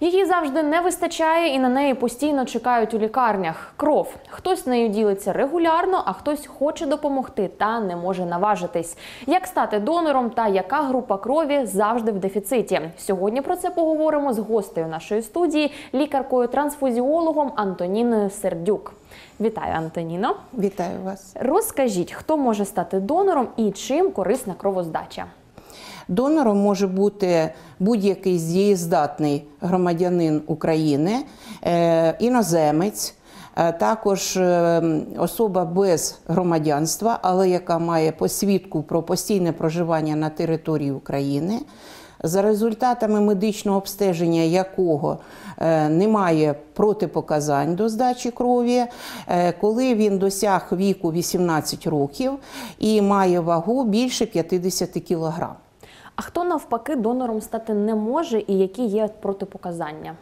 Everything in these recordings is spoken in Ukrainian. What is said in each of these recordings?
Її завжди не вистачає і на неї постійно чекають у лікарнях. Кров. Хтось нею ділиться регулярно, а хтось хоче допомогти та не може наважитись. Як стати донором та яка група крові завжди в дефіциті? Сьогодні про це поговоримо з гостею нашої студії, лікаркою-трансфузіологом Антоніною Сердюк. Вітаю, Антоніно. Вітаю вас. Розкажіть, хто може стати донором і чим корисна кровоздача? Донором може бути будь-який дієздатний громадянин України, е, іноземець, е, також е, особа без громадянства, але яка має посвідку про постійне проживання на території України. За результатами медичного обстеження якого немає протипоказань до здачі крові, коли він досяг віку 18 років і має вагу більше 50 кілограм. А хто навпаки донором стати не може і які є протипоказання?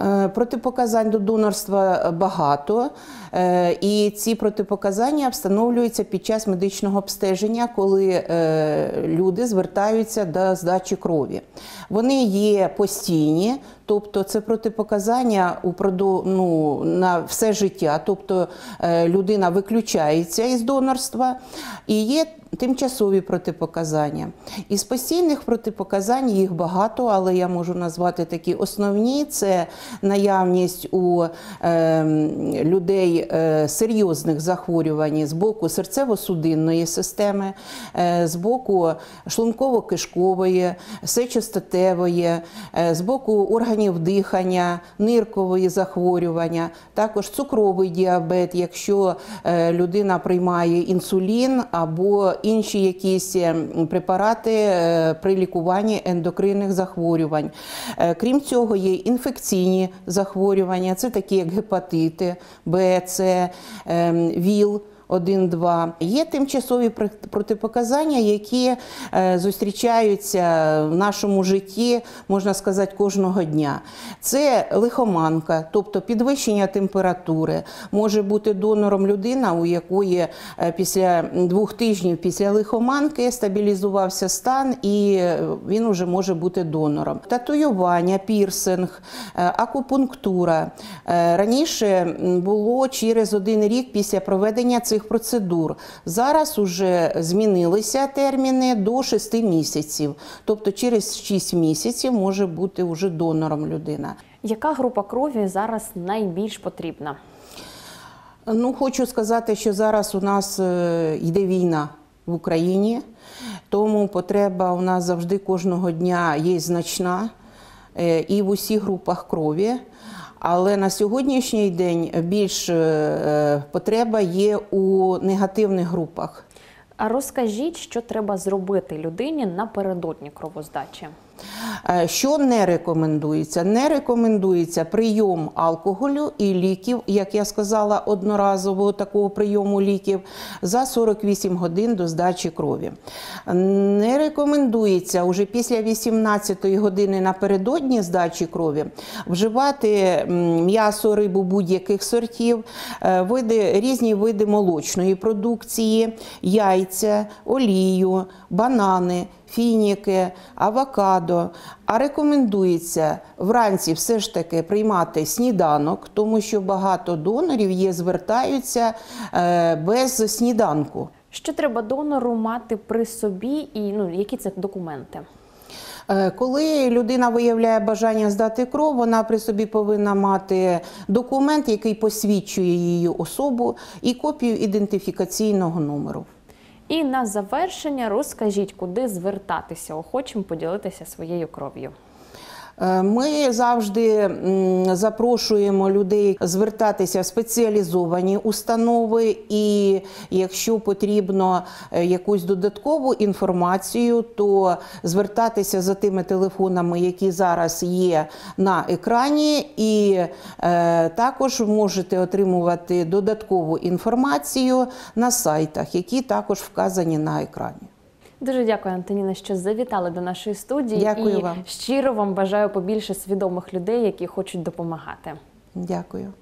Е, Протипоказань до донорства багато, е, і ці протипоказання встановлюються під час медичного обстеження, коли е, люди звертаються до здачі крові. Вони є постійні, тобто це протипоказання ну, на все життя, тобто е, людина виключається із донорства, і є тимчасові протипоказання. Із постійних протипоказань їх багато, але я можу назвати такі основні: це наявність у е, людей е, серйозних захворювань з боку серцево-судинної системи, е, з боку шлунково-кишкової, сечостатевої, е, з боку органів дихання, ниркової захворювання, також цукровий діабет, якщо е, людина приймає інсулін або інші якісь е, препарати е, при лікуванні ендокринних захворювань. Е, Крім цього, є інфекційні захворювання, це такі як гепатити, Б, ем, ВІЛ. 1-2. Є тимчасові протипоказання, які е, зустрічаються в нашому житті, можна сказати, кожного дня. Це лихоманка, тобто підвищення температури. Може бути донором людина, у якої е, після двох тижнів після лихоманки стабілізувався стан, і е, він уже може бути донором. Татуювання, пірсинг, акупунктура. Раніше було через один рік після проведення цих процедур. Зараз уже змінилися терміни до 6 місяців. Тобто через 6 місяців може бути вже донором людина. Яка група крові зараз найбільш потрібна? Ну, хочу сказати, що зараз у нас е, йде війна в Україні, тому потреба у нас завжди кожного дня є значна е, і в усіх групах крові. Але на сьогоднішній день більш е, потреба є у негативних групах. А розкажіть, що треба зробити людині напередодні кровоздачі? Е, Що не рекомендується? Не рекомендується прийом алкоголю і ліків, як я сказала, одноразового такого прийому ліків за 48 годин до здачі крові. Не рекомендується уже після 18 години напередодні здачі крові вживати м'ясо, рибу будь-яких сортів, е, види, різні види молочної продукції, яйця, олію, банани фініки, авокадо. А рекомендується вранці все ж таки приймати сніданок, тому що багато донорів є, звертаються е, без сніданку. Що треба донору мати при собі, і ну які це документи? Е, Коли людина виявляє бажання здати кров, вона при собі повинна мати документ, який посвідчує її особу, і копію ідентифікаційного номеру. І на завершення розкажіть, куди звертатися охочим поділитися своєю кров'ю. Е, Ми завжди запрошуємо людей звертатися в спеціалізовані установи, і якщо потрібно е, якусь додаткову інформацію, то звертатися за тими телефонами, які зараз є на екрані, і е, також можете отримувати додаткову інформацію на сайтах, які також вказані на екрані. Дуже дякую, Антоніна, що завітали до нашої студії. Дякую і вам. щиро вам бажаю побільше свідомих людей, які хочуть допомагати. Дякую.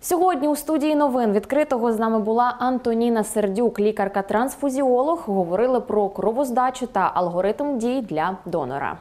Сьогодні у студії новин відкритого з нами була Антоніна Сердюк, лікарка-трансфузіолог. Говорили про кровоздачу та алгоритм дій для донора.